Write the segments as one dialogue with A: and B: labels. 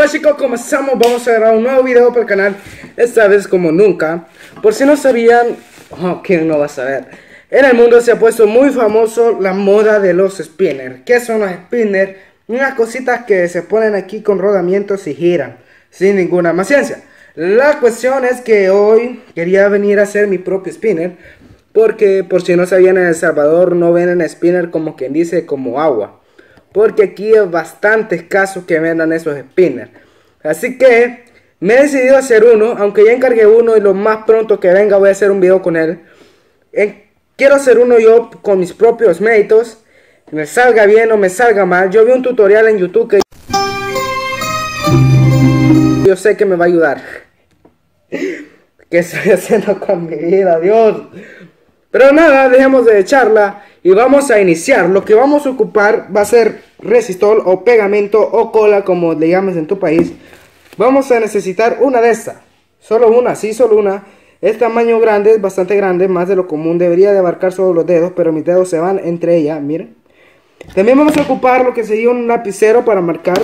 A: Hola chicos, ¿cómo estamos? Vamos a grabar un nuevo video para el canal Esta vez como nunca Por si no sabían, oh, ¿quién no va a saber? En el mundo se ha puesto muy famoso la moda de los spinners ¿Qué son los spinners? Unas cositas que se ponen aquí con rodamientos y giran Sin ninguna más ciencia La cuestión es que hoy quería venir a hacer mi propio spinner Porque por si no sabían en El Salvador no ven en spinner como quien dice como agua porque aquí es bastante escaso que vendan esos spinners. Así que me he decidido hacer uno, aunque ya encargué uno y lo más pronto que venga voy a hacer un video con él. quiero hacer uno yo con mis propios méritos, me salga bien o me salga mal. Yo vi un tutorial en YouTube que yo sé que me va a ayudar. ¿Qué estoy haciendo con mi vida, Dios? Pero nada, dejemos de echarla y vamos a iniciar. Lo que vamos a ocupar va a ser resistol o pegamento o cola como le llames en tu país. Vamos a necesitar una de estas. Solo una, sí, solo una. Es tamaño grande, es bastante grande, más de lo común. Debería de abarcar solo los dedos, pero mis dedos se van entre ellas, miren. También vamos a ocupar lo que sería un lapicero para marcar.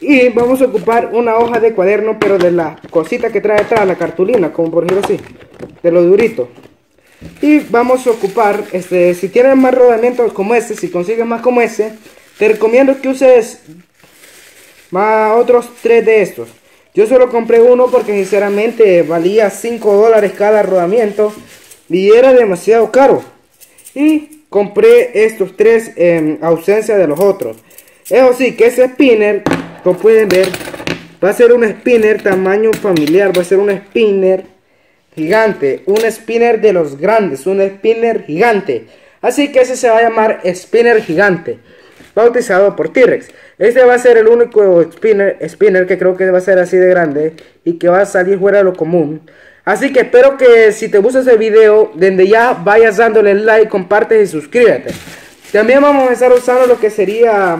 A: Y vamos a ocupar una hoja de cuaderno, pero de la cosita que trae atrás, la cartulina, como por ejemplo así. De lo durito. Y vamos a ocupar, este, si tienes más rodamientos como este, si consigues más como este, te recomiendo que uses más otros tres de estos. Yo solo compré uno porque sinceramente valía 5 dólares cada rodamiento y era demasiado caro. Y compré estos tres en ausencia de los otros. Eso sí, que ese spinner, como pueden ver, va a ser un spinner tamaño familiar, va a ser un spinner gigante, un spinner de los grandes, un spinner gigante. Así que ese se va a llamar spinner gigante, bautizado por T-Rex. Este va a ser el único spinner, spinner que creo que va a ser así de grande y que va a salir fuera de lo común. Así que espero que si te gusta ese video, desde ya vayas dándole like, comparte y suscríbete. También vamos a estar usando lo que sería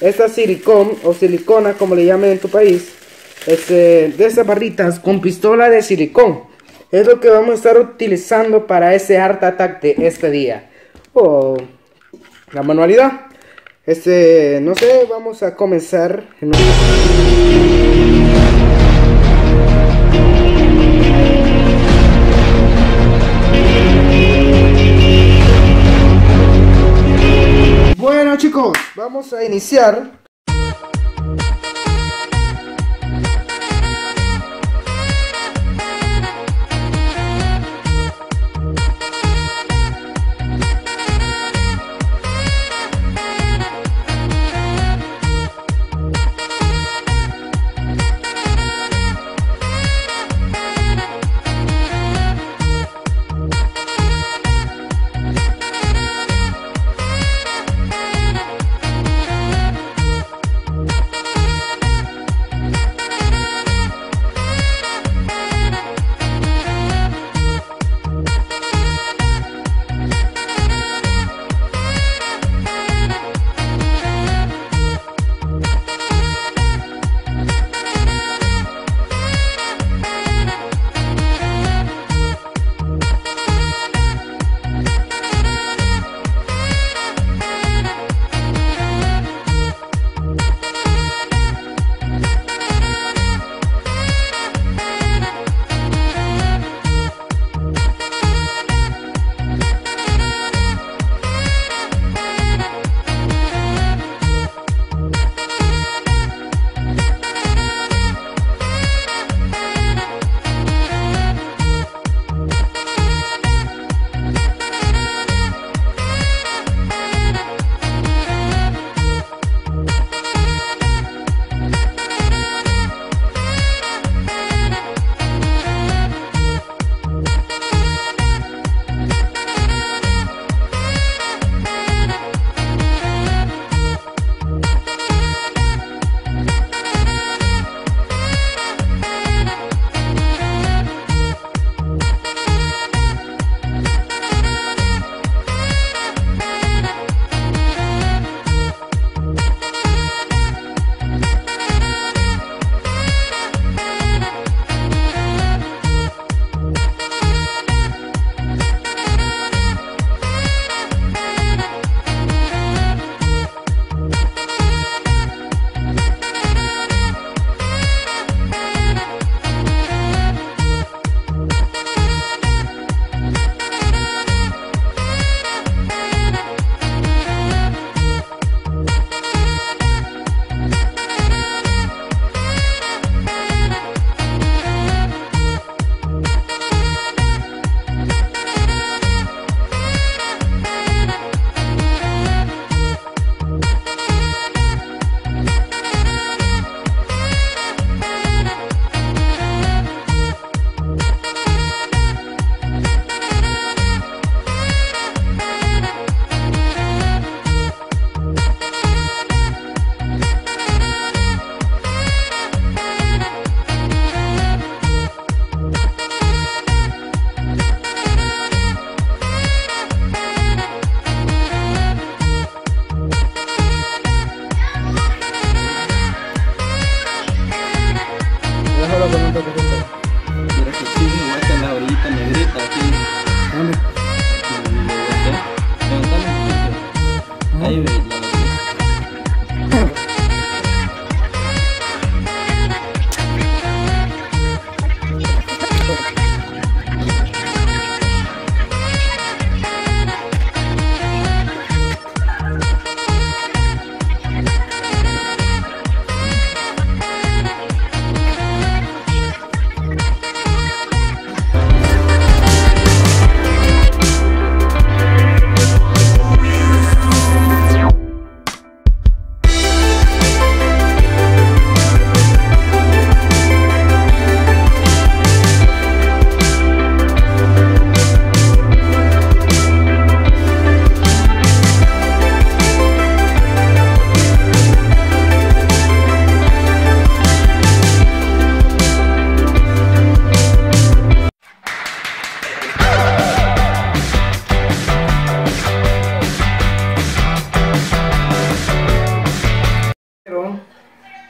A: esta silicón o silicona, como le llamen en tu país este, de estas barritas con pistola de silicón. Es lo que vamos a estar utilizando para ese Art Attack de este día. O la manualidad. Este, no sé, vamos a comenzar. Bueno chicos, vamos a iniciar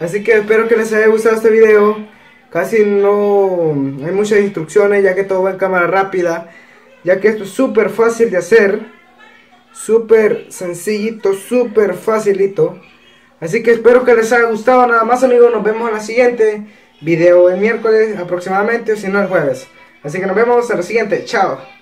A: Así que espero que les haya gustado este video. Casi no hay muchas instrucciones ya que todo va en cámara rápida. Ya que esto es súper fácil de hacer. Súper sencillito, súper facilito. Así que espero que les haya gustado. Nada más amigos, nos vemos en la siguiente video el miércoles aproximadamente o si no el jueves. Así que nos vemos en la siguiente. Chao.